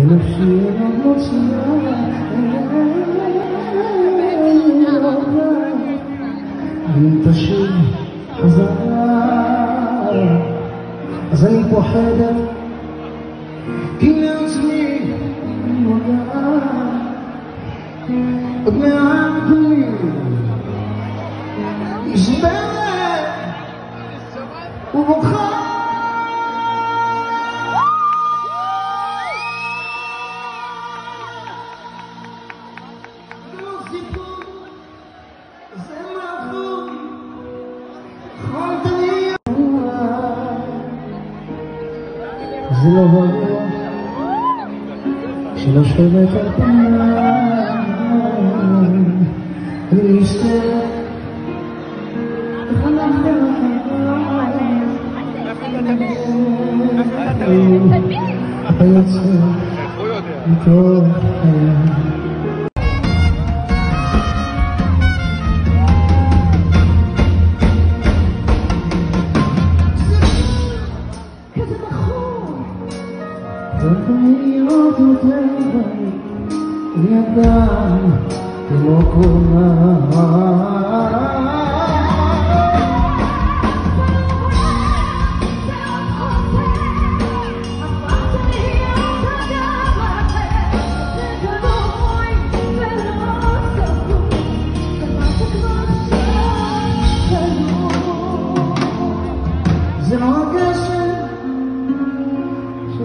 نفسي نفسي ينتشر حزان. زي بحيرة kills me ابن عبدي جبال وبخار זה לא ברור שלא שווה את הפעם אני משתתף אתה tôi phải yêu tôi thế vậy nghe ta một cô ngờ